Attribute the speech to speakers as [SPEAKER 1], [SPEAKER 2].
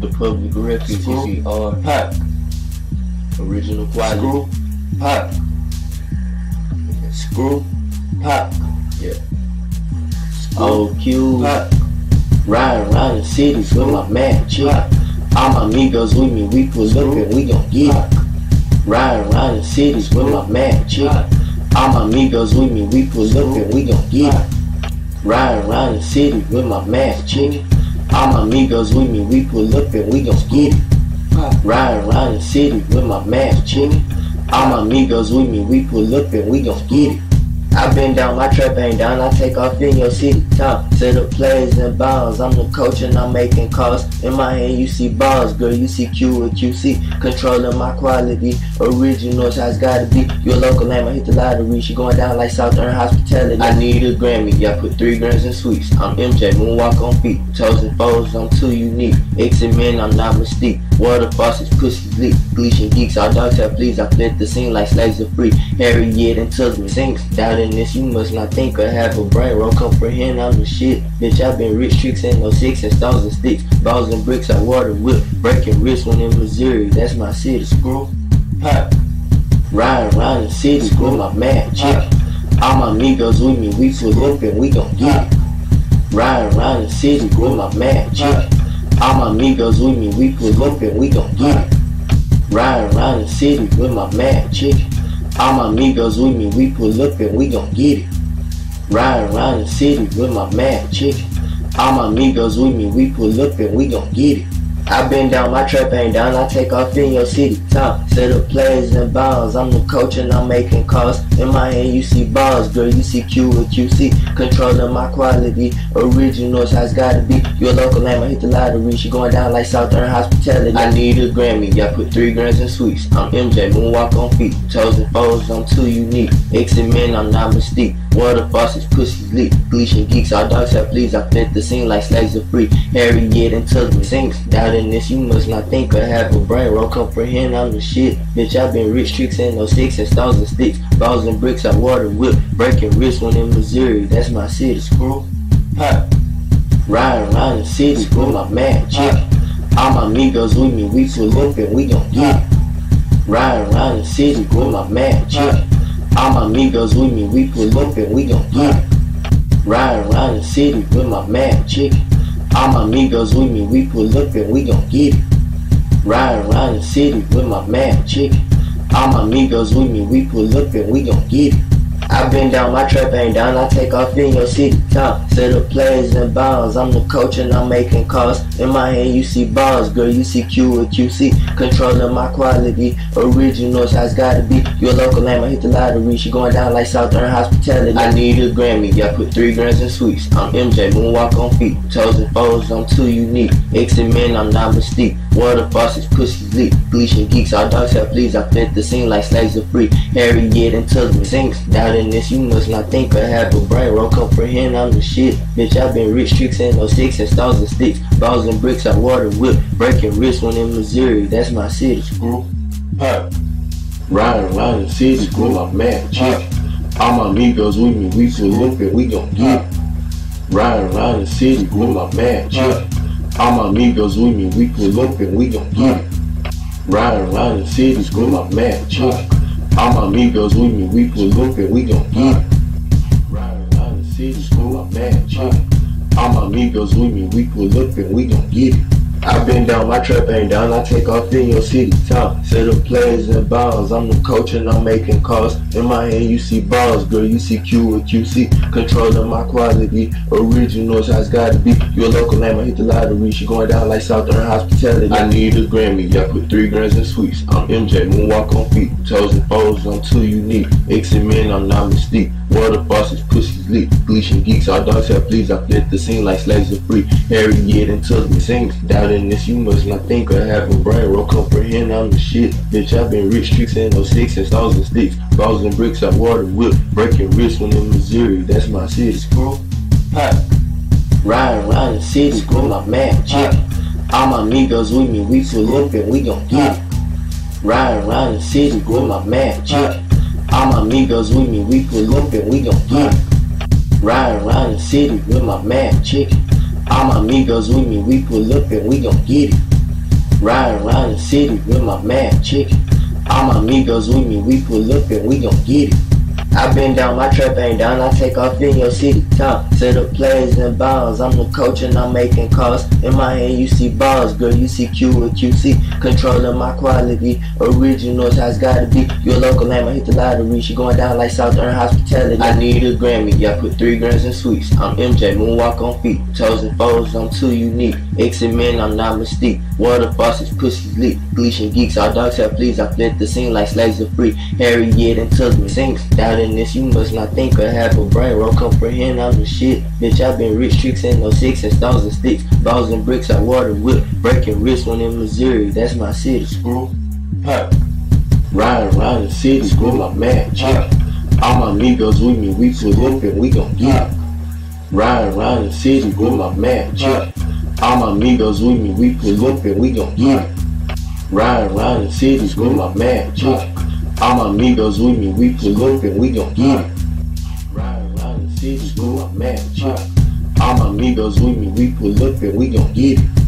[SPEAKER 1] The Public Records, PCR, pop. Original quality.
[SPEAKER 2] Screw,
[SPEAKER 1] Pop. Screw, pop. Yeah. Old Q,
[SPEAKER 2] pop,
[SPEAKER 1] riding around the cities with my mad chick. All my amigos with me, we pull up and we gon' get it. Riding around the cities with my mad chick. All my amigos with me, we pull up and we gon' get it. Riding around the city with my mad chick. All my amigos with me, we pull up and we gon' get it. Riding around the city with my mad chick. All my amigos with me, we pull up and we gon' get it. I been down, my trap ain't down, I take off in your city town. Set up plays and bounds, I'm the coach and I'm making calls. In my hand you see balls, girl, you see Q and QC. Controlling my quality, originals how it's gotta be. Your local lame, I hit the lottery, she going down like Southern Hospitality. I need a Grammy, I put three grams in sweets. I'm MJ, moonwalk on feet. Toes and foes, I'm too unique. X and men, I'm not mystique. Water faucets, pussy leak. Gleecian geeks, all dogs have fleas. I flip the scene like slaves are free. Harriet and Tubman sinks. Doubting this, you must not think or have a brain. Roll comprehend, I'm the shit. Bitch, i been rich tricks and no six and stones and sticks. Balls and bricks, I water whip. Breaking wrists when in Missouri, that's my city. Screw, pop. Riding around the city with my mad chick. All my amigos with me, we up and we gon' get it. Riding around the city with my mad chick. All my amigos with me, we pull up and we gon' get it. Riding around the city with my mad chick. All my amigos with me, we pull up and we gon' get it. Riding around the city with my mad chick. All my amigos with me, we pull up and we gon' get it. I been down, my trap ain't down, I take off in your city town. Set up plays and bounds, I'm the coach and I'm making calls. In my hand you see balls, girl, you see Q and QC. Controlling my quality, originals how it's gotta be. Your local name, I hit the lottery, she going down like Southern Hospitality. I need a Grammy, I put three grams in sweets. I'm MJ, moonwalk on feet. And foes, I'm too unique. X and men, I'm not mystique. Water faucets, pussies leak. Gleecian geeks, all dogs have fleas. I flip the scene like slaves are free. Harry Harriet and Tubman sinks. Doubting this, you must not think I have a brain. Roll comprehend, I'm the shit. Bitch, I've been rich tricks and no sticks and stones and sticks. Balls and bricks, I water whip. Breaking wrists when in Missouri, that's my city. Screw, pop. Riding around the city with my mad chick. All my amigos with me, we up and we gon' get it. Riding around the city with my mad chick. All my amigos with me, we pull up and we gon' get it. Riding around the city with my mad chick. All my amigos with me, we pull up and we gon' get it. Riding around the city with my mad chick. All my amigos with me, we pull up and we gon' get it. I been down, my trap ain't down, I take off in your city town. Set up plays and bounds, I'm the coach and I'm making calls. In my hand you see balls, girl, you see Q and QC. Controlling my quality, originals how it's gotta be. Your local name, I hit the lottery, she going down like Southern Hospitality. I need a Grammy, I put three grams in sweets. I'm MJ, moonwalk on feet. Toes and foes, I'm too unique. X and men, I'm not mystique. Water faucets, pussies leak. Gleecian geeks, all dogs have fleas. I flip the scene like slaves are free. Harry Harriet and Tubman sinks. Doubting this, you must not think I have a brain. Roll comprehend, I'm the shit. Bitch, i been rich tricks and no six and stones and sticks. Balls and bricks, I water whip. Breaking wrists when in Missouri, that's my city. Screw, pop. Riding around the city with my mad chick. All my amigos with me, we up and we gon' get. Riding around the city with my mad chick. All my amigos with me, we pull up and we gon' get it. Riding around the cities with my mad chick. All my amigos with me, we pull up and we gon' get it. Riding around the cities with my mad chick. All my amigos with me, we pull up and we gon' get it. I been down, my trap ain't down, I take off in your city town. Set up plays and bounds, I'm the coach and I'm making calls. In my hand you see balls, girl, you see Q and QC. Controlling my quality, originals it's gotta be. Your local name, I hit the lottery, she going down like Southern Hospitality. I need a Grammy, I put three grams in sweets. I'm MJ, moonwalk on feet. Toes and foes, I'm too unique. X and men, I'm not mystique. Water faucets, pussies leak. Gleecian geeks, all dogs have fleas. I flip the scene like slaves are free. Harriet and Tubman sinks. Doubting this, you must not think or have a brain. Roll comprehend, I'm the shit. Bitch, I've been rich tricks and no six and stars and sticks. Balls and bricks, I water whip. Breaking wrists when in Missouri, that's my city. Screw, pop. Riding around the city with my mad chick. All my amigos with me, we up we gon' get it. Riding around the city with my mad chick. All my amigos with me, we up we gon' get it. Riding around the city with my mad chick. All my amigos with me, we pull up and we gon' get it. Riding around the city with my Mac Chicken. All my amigos with me, we pull up and we gon' get it. I been down, my trap ain't down, I take off in your city town. Set up plays and bounds, I'm the coach and I'm making calls. In my hand you see balls, girl you see Q and QC. Controlling my quality, originals has gotta be. Your local lame, I hit the lottery, she going down like Southern Hospitality. I need a Grammy, yeah, put three grams in sweets. I'm MJ, moonwalk on feet, toes and foes, I'm too unique. X and men, I'm not mystique. Water faucets, pussies leak, Gleecian geeks, our dogs have fleas. I flip the scene like slaves are free. Harriet and sinks, doubt in this, you must not think or have a brain. Won't comprehend, I'm the shit. Bitch, I been rich tricks and no six and stones and sticks. Balls and bricks, I water whip. Breaking wrists when in Missouri, that's my city. Screw. Huh. Riding around the city with my mad chick. All my amigos with me, we and we gon' get it. Riding around the city with my mad chick. All my amigos with me, we pull up and we gon' get it. Riding around the city with my mad chick. All my amigos with me, we pull up and we gon' get it. Riding around the city with my mad chick. All my amigos with me, we pull up and we gon' get it.